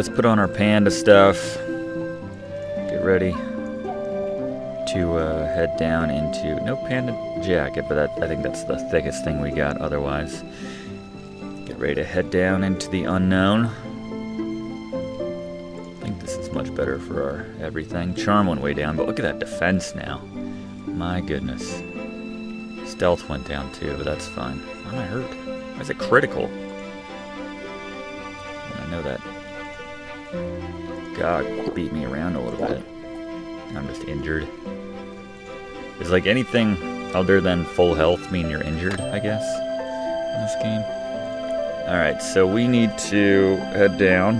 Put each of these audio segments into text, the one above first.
let's put on our panda stuff. Get ready to uh, head down into no panda jacket, but that, I think that's the thickest thing we got. Otherwise, get ready to head down into the unknown. I think this is much better for our everything. Charm went way down, but look at that defense now. My goodness. Stealth went down too, but that's fine. Why am I hurt? Why is it critical? I know that God beat me around a little bit. I'm just injured. Is like anything other than full health mean you're injured, I guess, in this game? Alright, so we need to head down.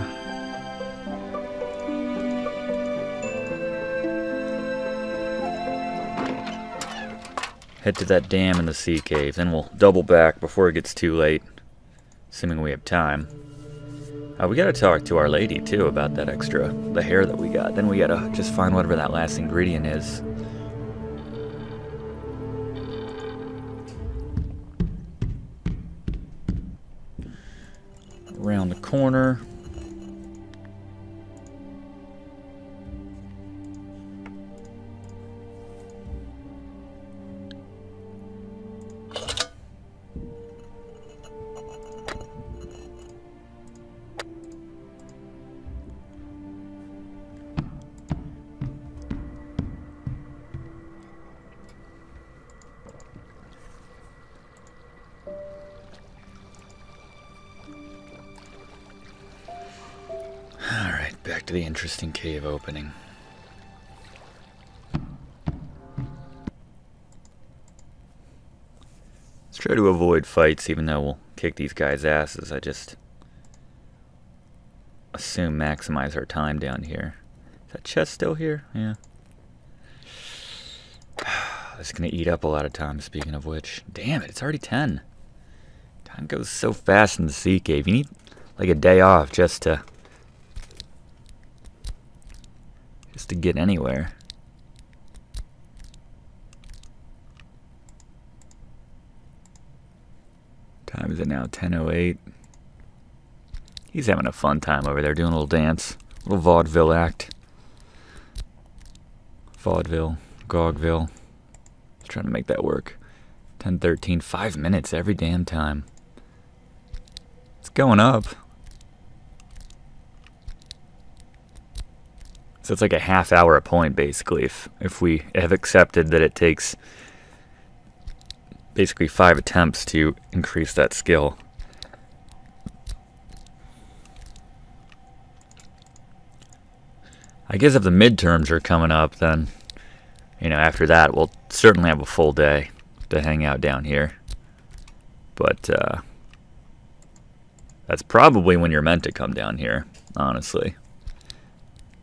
Head to that dam in the sea cave, then we'll double back before it gets too late, assuming we have time. Uh, we gotta talk to our lady too about that extra, the hair that we got. Then we gotta just find whatever that last ingredient is. Around the corner. Interesting cave opening. Let's try to avoid fights, even though we'll kick these guys' asses. I just assume maximize our time down here. Is that chest still here? Yeah. This is gonna eat up a lot of time, speaking of which. Damn it, it's already 10. Time goes so fast in the sea cave. You need like a day off just to just to get anywhere. Time is it now? 10:08. He's having a fun time over there, doing a little dance, a little vaudeville act. Vaudeville, Gogville. Just trying to make that work. 10:13, five minutes every damn time. It's going up. So it's like a half hour a point, basically, if, if we have accepted that it takes basically five attempts to increase that skill. I guess if the midterms are coming up, then, you know, after that, we'll certainly have a full day to hang out down here. But, uh, that's probably when you're meant to come down here, honestly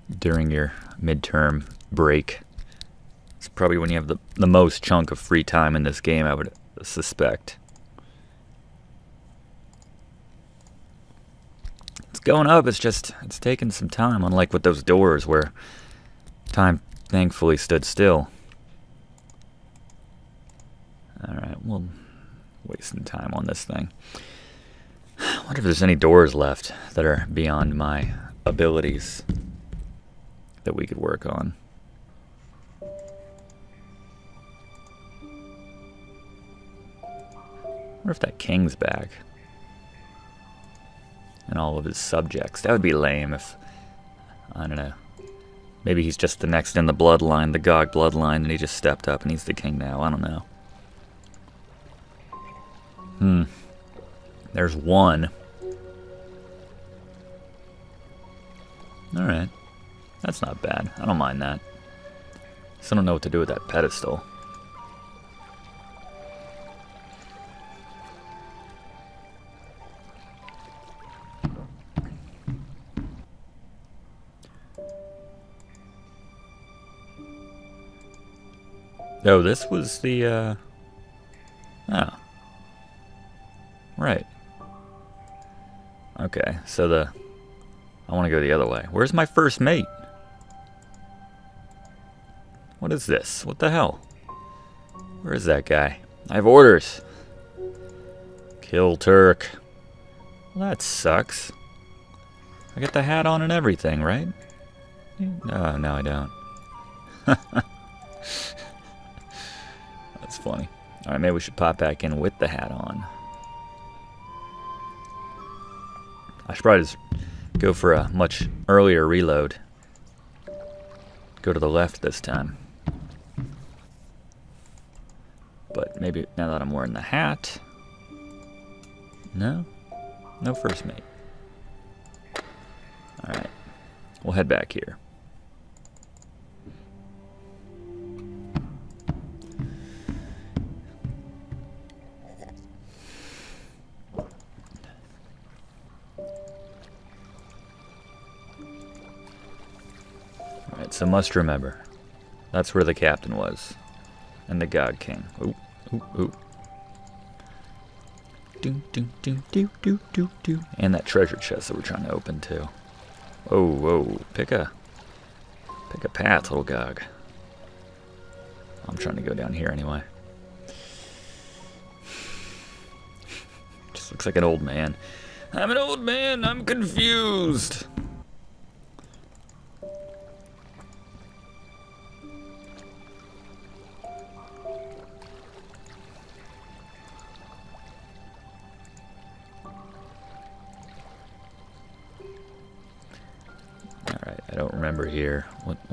during your midterm break. It's probably when you have the, the most chunk of free time in this game, I would suspect. It's going up, it's just, it's taking some time, unlike with those doors where time thankfully stood still. Alright, well, wasting time on this thing. I wonder if there's any doors left that are beyond my abilities that we could work on. wonder if that king's back. And all of his subjects. That would be lame if... I don't know. Maybe he's just the next in the bloodline, the Gog bloodline, and he just stepped up and he's the king now. I don't know. Hmm. There's one. That's not bad. I don't mind that. Just don't know what to do with that pedestal. Oh, this was the, uh... Oh. Right. Okay, so the... I want to go the other way. Where's my first mate? What is this? What the hell? Where is that guy? I have orders. Kill Turk. Well, that sucks. I get the hat on and everything, right? No, no, I don't. That's funny. Alright, maybe we should pop back in with the hat on. I should probably just go for a much earlier reload. Go to the left this time. But maybe now that I'm wearing the hat... No? No first mate. Alright. We'll head back here. Alright, so must remember. That's where the captain was. And the God King. Ooh, ooh, ooh. Do, do, do, do, do, do, do. And that treasure chest that we're trying to open too. Whoa, whoa. Pick a pick a path, little gog. I'm trying to go down here anyway. Just looks like an old man. I'm an old man, I'm confused.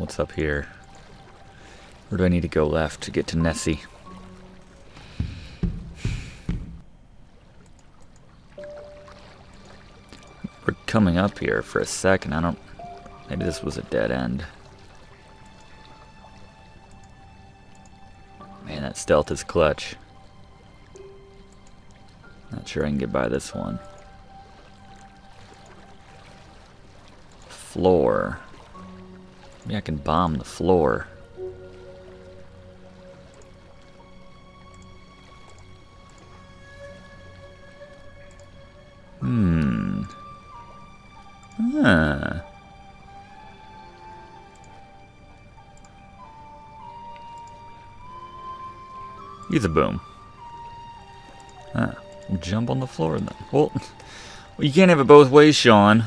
What's up here? Where do I need to go left to get to Nessie? We're coming up here for a second. I don't... Maybe this was a dead end. Man, that stealth is clutch. Not sure I can get by this one. Floor. Maybe I can bomb the floor. Hmm. Ah. A boom. Ah, jump on the floor then. Well, you can't have it both ways, Shawn.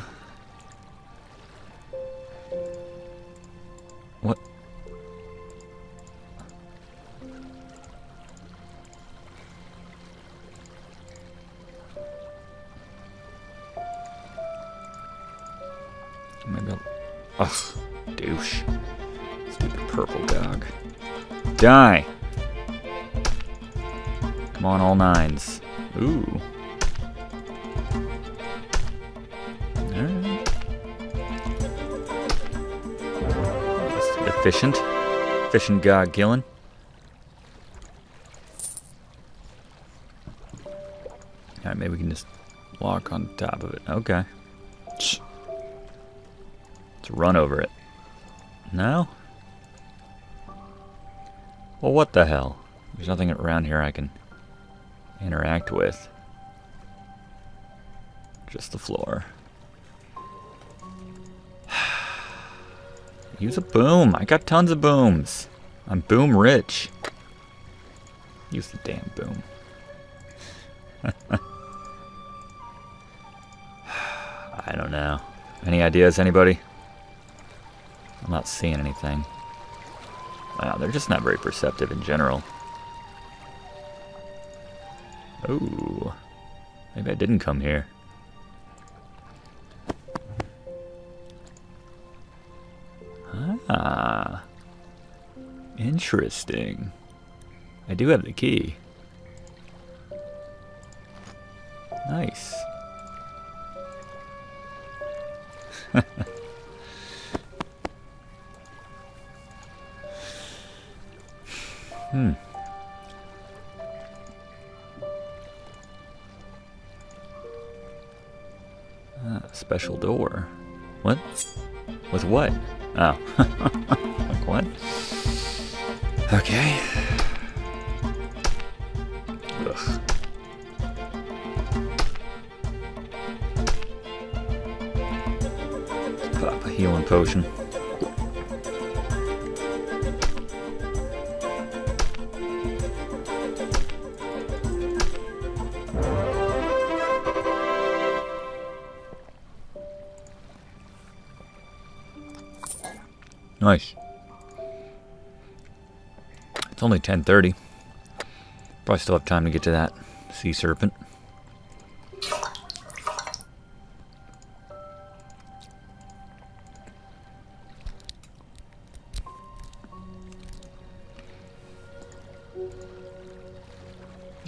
Dog. Die! Come on, all nines. Ooh. Efficient. Efficient God Gillen. Alright, maybe we can just walk on top of it. Okay. Let's run over it. No? Well, what the hell? There's nothing around here I can interact with. Just the floor. Use a boom. I got tons of booms. I'm boom rich. Use the damn boom. I don't know. Any ideas, anybody? I'm not seeing anything. Wow, they're just not very perceptive in general. Ooh. Maybe I didn't come here. Ah. Interesting. I do have the key. Nice. It's only 10.30. Probably still have time to get to that sea serpent.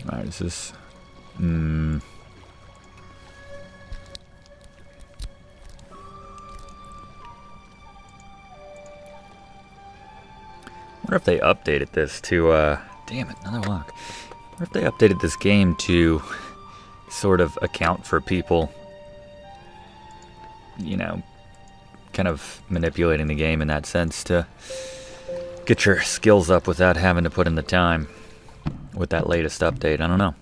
Alright, is this... they updated this to, uh... Damn it, another lock. wonder if they updated this game to sort of account for people, you know, kind of manipulating the game in that sense to get your skills up without having to put in the time with that latest update. I don't know.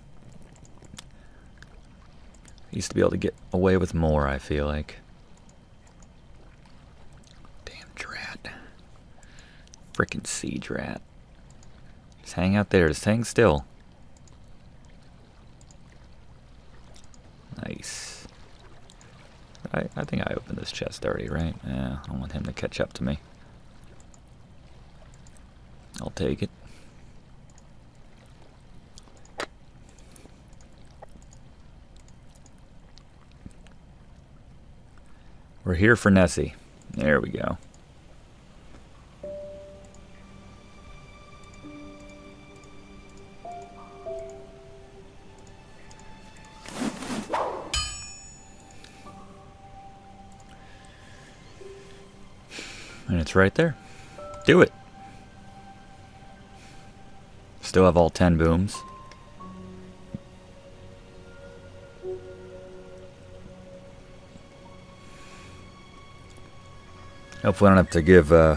Used to be able to get away with more, I feel like. Damn drat. Frickin' siege rat. Just hang out there, just hang still. Nice. I, I think I opened this chest already, right? Yeah, I want him to catch up to me. I'll take it. We're here for Nessie. There we go. It's right there. Do it. Still have all 10 booms. Hopefully I don't have to give uh,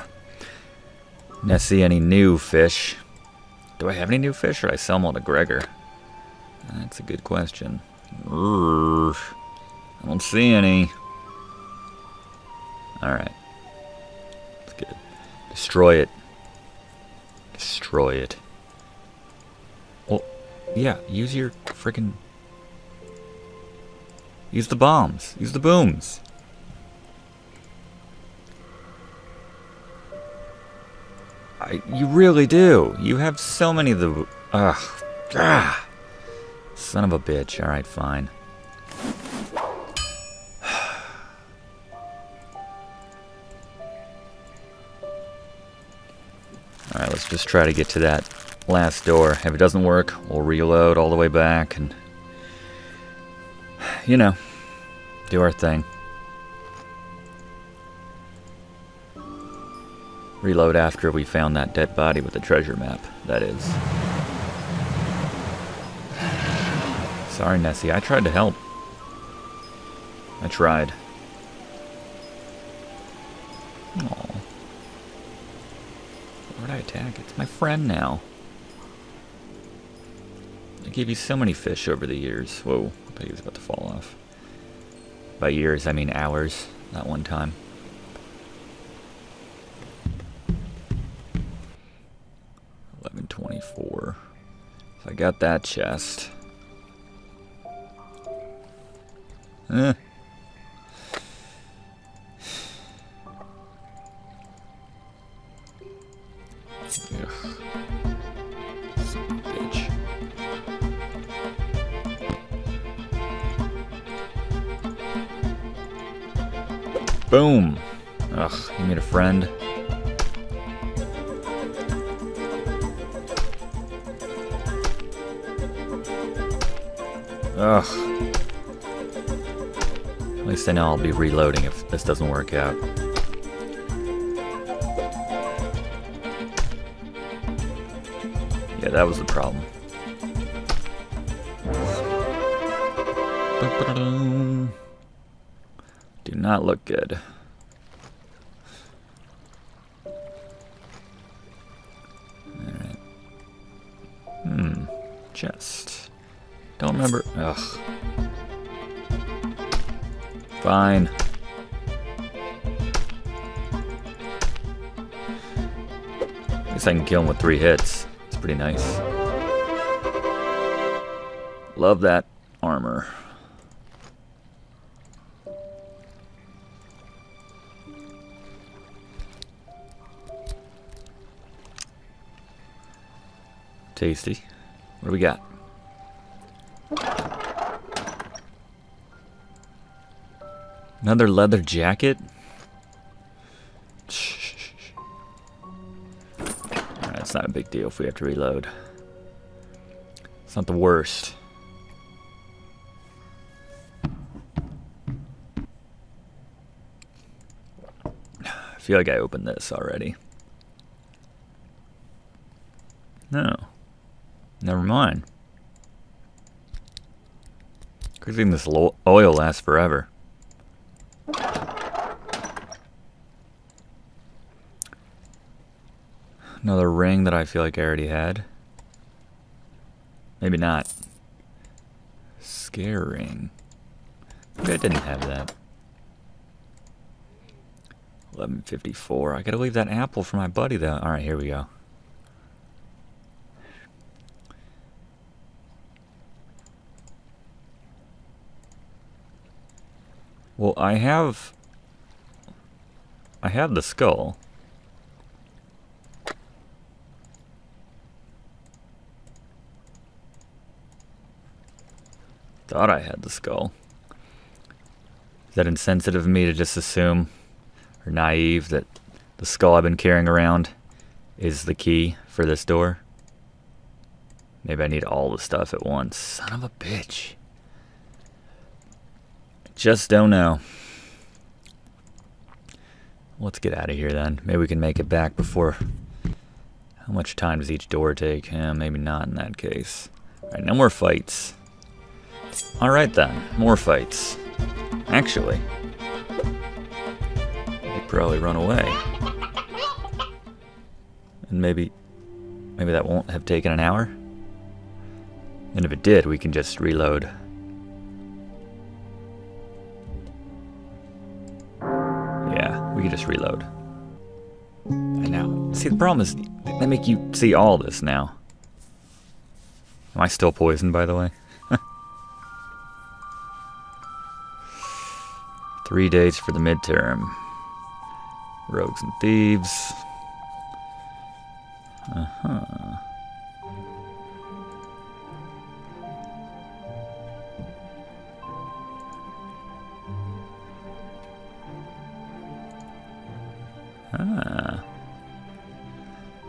Nessie any new fish. Do I have any new fish or I sell them all to Gregor? That's a good question. I don't see any. Alright. Destroy it. Destroy it. Well, yeah, use your freaking... Use the bombs. Use the booms. I, you really do. You have so many of the... Ugh. Ah. Son of a bitch. Alright, fine. Let's just try to get to that last door. If it doesn't work, we'll reload all the way back and... You know, do our thing. Reload after we found that dead body with the treasure map, that is. Sorry, Nessie. I tried to help. I tried. Attack? It's my friend now. I gave you so many fish over the years. Whoa, I thought he was about to fall off. By years, I mean hours, not one time. 1124. So I got that chest. Eh. Boom. Ugh, you made a friend. Ugh. At least I know I'll be reloading if this doesn't work out. Yeah, that was the problem. Do not look good. Alright. Hmm. Chest. Don't remember. Ugh. Fine. At least I can kill him with three hits pretty nice. Love that armor. Tasty. What do we got? Another leather jacket? That's not a big deal if we have to reload. It's not the worst. I feel like I opened this already. No. Never mind. Good thing this oil lasts forever. Another ring that I feel like I already had. Maybe not. Scare ring. Maybe I didn't have that. 1154. I gotta leave that apple for my buddy though. Alright, here we go. Well, I have... I have the skull. Thought I had the skull. Is that insensitive of me to just assume, or naive, that the skull I've been carrying around is the key for this door? Maybe I need all the stuff at once. Son of a bitch. Just don't know. Let's get out of here then. Maybe we can make it back before... How much time does each door take? Yeah, maybe not in that case. Alright, no more fights. Alright then, more fights. Actually, he probably run away. And maybe, maybe that won't have taken an hour? And if it did, we can just reload. Yeah, we can just reload. And now, see the problem is, they make you see all this now. Am I still poisoned, by the way? Three days for the midterm. Rogues and thieves. Uh-huh. Ah.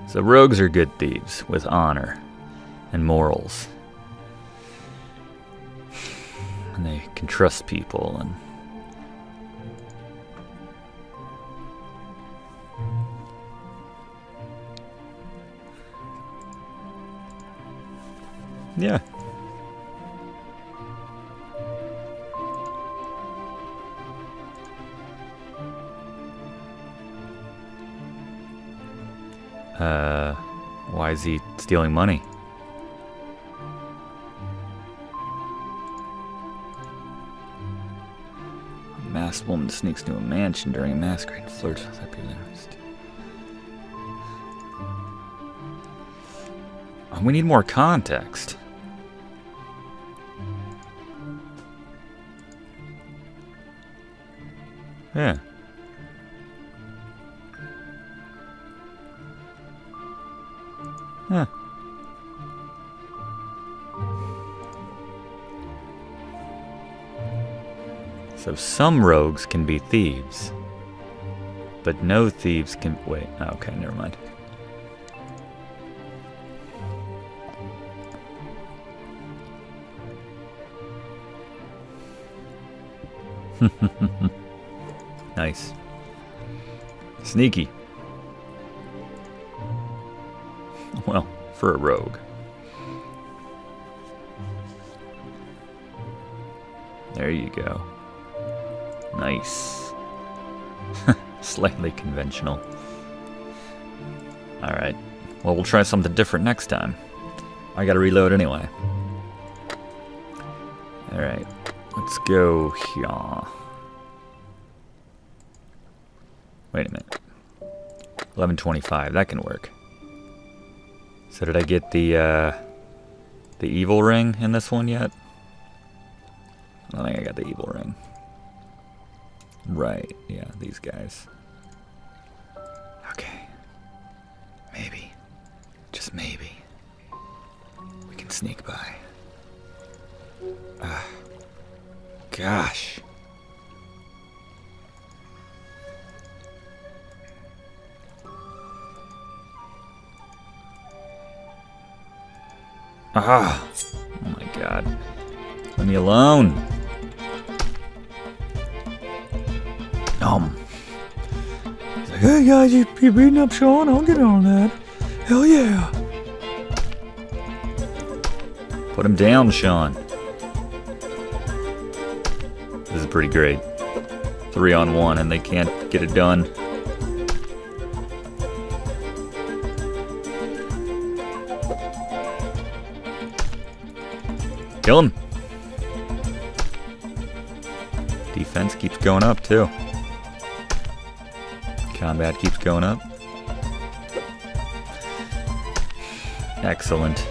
So rogues are good thieves with honor and morals. And they can trust people and Yeah. Uh, why is he stealing money? A masked woman sneaks into a mansion during a masquerade and flirts with people. We need more context. Yeah. Huh. So some rogues can be thieves. But no thieves can... Wait, oh, okay, never mind. nice. Sneaky. Well, for a rogue. There you go. Nice. Slightly conventional. Alright. Well, we'll try something different next time. I gotta reload anyway. Alright. Let's go here. Wait a minute. 1125, that can work. So did I get the, uh, the evil ring in this one yet? I don't think I got the evil ring. Right, yeah, these guys. Okay. Maybe. Just maybe. We can sneak by. Uh, gosh. Ah! Oh my god. Leave me alone! Um. Like, hey guys, you, you beating up Shawn? I'll get on that. Hell yeah! Put him down, Shawn. This is pretty great. Three on one, and they can't get it done. Kill him. Defense keeps going up, too. Combat keeps going up. Excellent.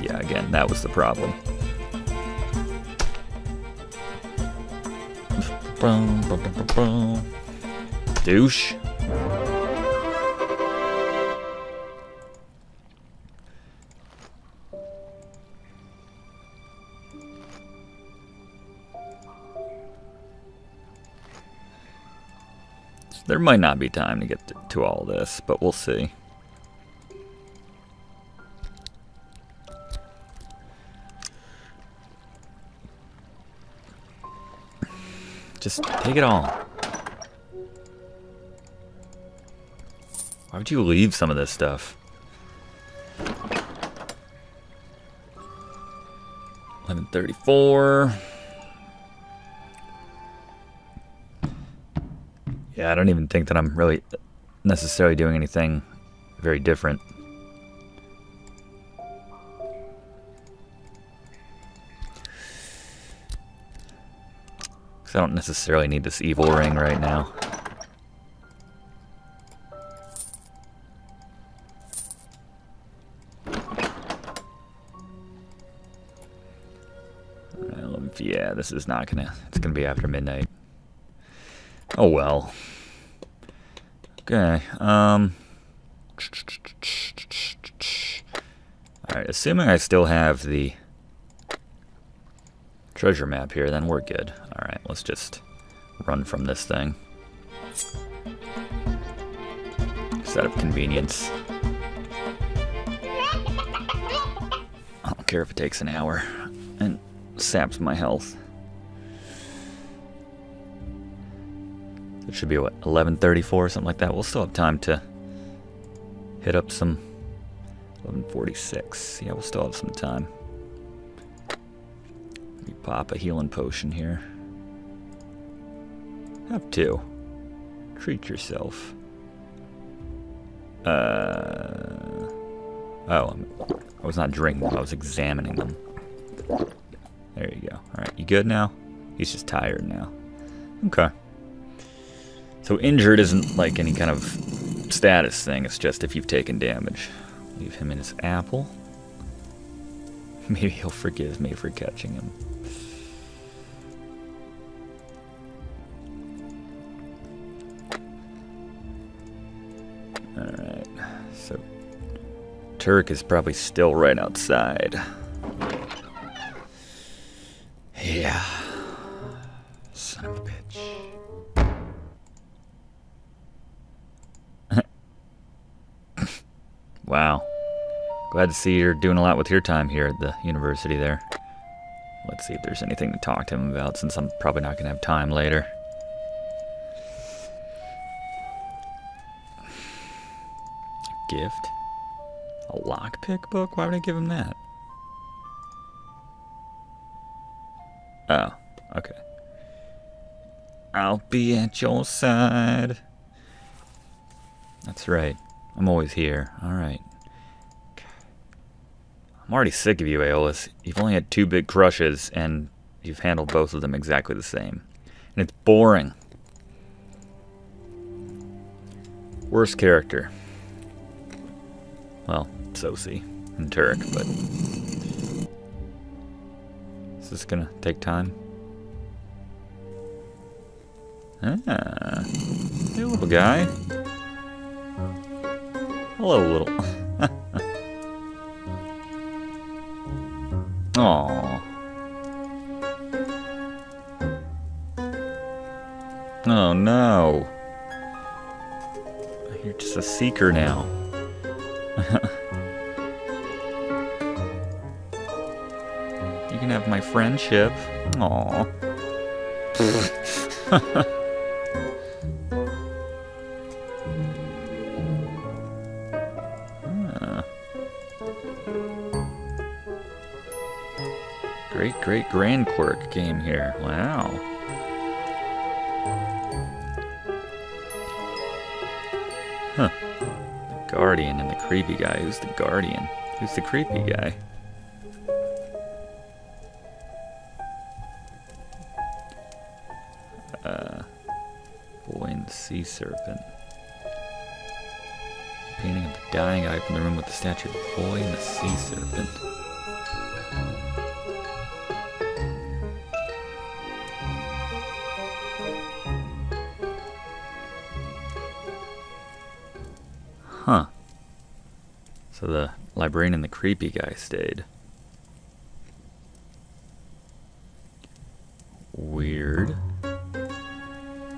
Yeah, again, that was the problem. Douche. There might not be time to get to, all this, but we'll see. Just take it all. Why would you leave some of this stuff? Eleven thirty-four. Yeah, I don't even think that I'm really necessarily doing anything very different. Because I don't necessarily need this evil ring right now. Yeah, this is not gonna, it's gonna be after midnight. Oh well. Okay, um... Alright, assuming I still have the treasure map here, then we're good. Alright, let's just run from this thing. Set of convenience. I don't care if it takes an hour and saps my health. It should be what 11:34 or something like that. We'll still have time to hit up some 11:46. Yeah, we'll still have some time. Let me pop a healing potion here. Have two. Treat yourself. Uh. Oh, I was not drinking. I was examining them. There you go. All right, you good now? He's just tired now. Okay. So injured isn't like any kind of status thing, it's just if you've taken damage. Leave him in his apple. Maybe he'll forgive me for catching him. Alright, so Turk is probably still right outside. To see you're doing a lot with your time here at the university there. Let's see if there's anything to talk to him about since I'm probably not going to have time later. Gift? A lockpick book? Why would I give him that? Oh, okay. I'll be at your side. That's right. I'm always here. Alright. I'm already sick of you, Aeolus. You've only had two big crushes, and you've handled both of them exactly the same. And it's boring. Worst character. Well, Sosi and Turk, but... Is this gonna take time? Ah. Hey, little guy. Hello, little. Aww. Oh no. You're just a seeker now. you can have my friendship. Aww. Great, grand quirk game here. Wow. Huh. The Guardian and the creepy guy. Who's the Guardian? Who's the creepy guy? Uh, boy and the sea serpent. Painting of the dying eye from the room with the statue of the boy and the sea serpent. So the librarian and the creepy guy stayed. Weird.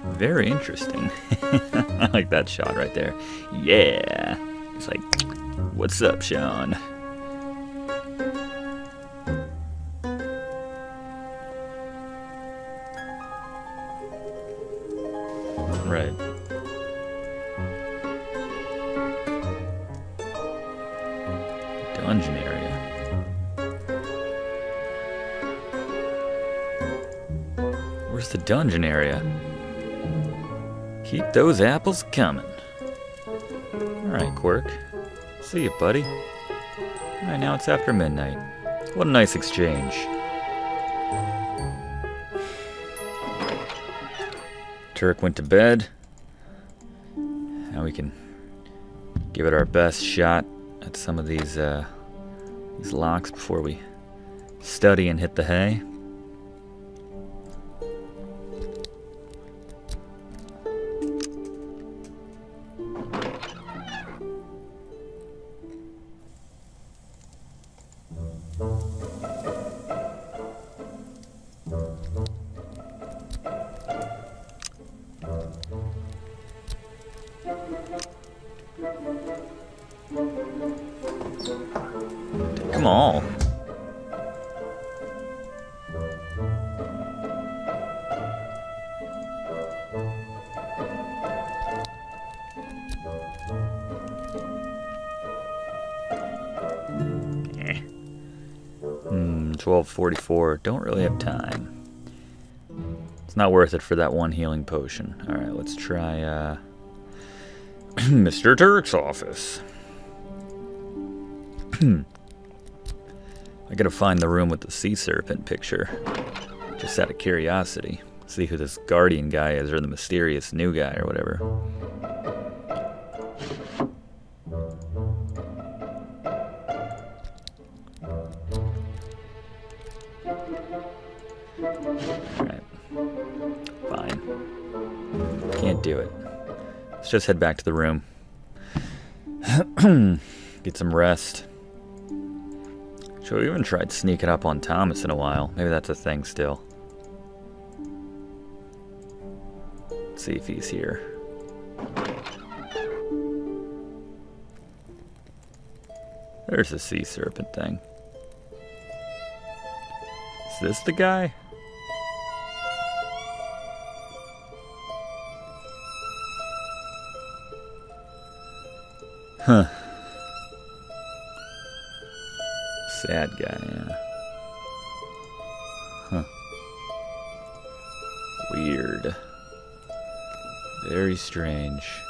Very interesting. I like that shot right there. Yeah. It's like, what's up, Shawn? Right. Dungeon area? Keep those apples coming. Alright, Quirk. See you, buddy. Alright, now it's after midnight. What a nice exchange. Turk went to bed. Now we can give it our best shot at some of these uh, these locks before we study and hit the hay. 44. Don't really have time. It's not worth it for that one healing potion. All right, let's try uh, Mr. Turk's office. I gotta find the room with the sea serpent picture. Just out of curiosity. See who this guardian guy is, or the mysterious new guy, or whatever. Alright. Fine. Can't do it. Let's just head back to the room. Get some rest. Should we even tried sneaking up on Thomas in a while? Maybe that's a thing still. Let's see if he's here. There's the sea serpent thing. Is this the guy? Huh. Sad guy, yeah. Huh. Weird. Very strange.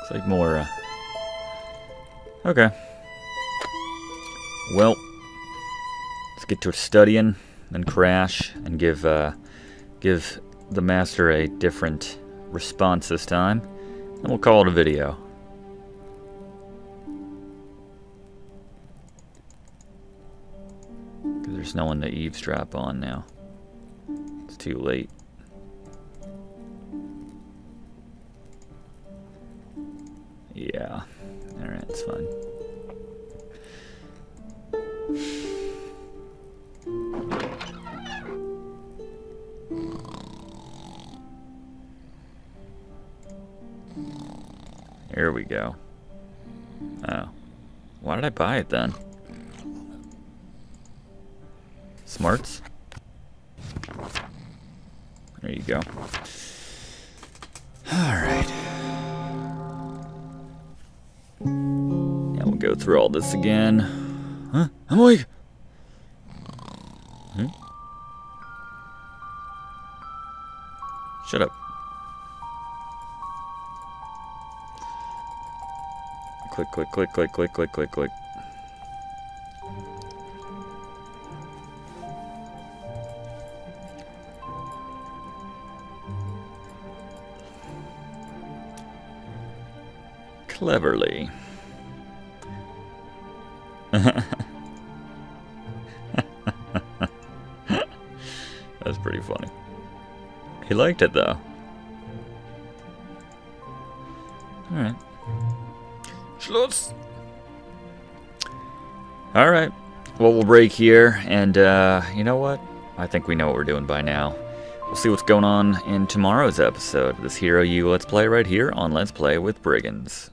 Looks like more, uh... Okay. Well, let's get to studying, then crash, and give, uh, give the master a different response this time. And we'll call it a video. There's no one to eavesdrop on now. It's too late. Then? Smarts? There you go. Alright. Yeah, we'll go through all this again. Huh? I'm awake! Hmm? Shut up. Click, click, click, click, click, click, click, click. Cleverly. That's pretty funny. He liked it though. Alright. Schluss. Alright. Well, we'll break here, and uh, you know what? I think we know what we're doing by now. We'll see what's going on in tomorrow's episode of this Hero U Let's Play right here on Let's Play with Brigands.